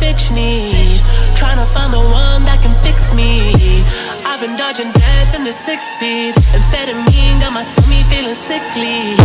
bitch need. Trying to find the one that can fix me. I've been dodging death in the six speed. Amphetamine got my stomach feeling sickly.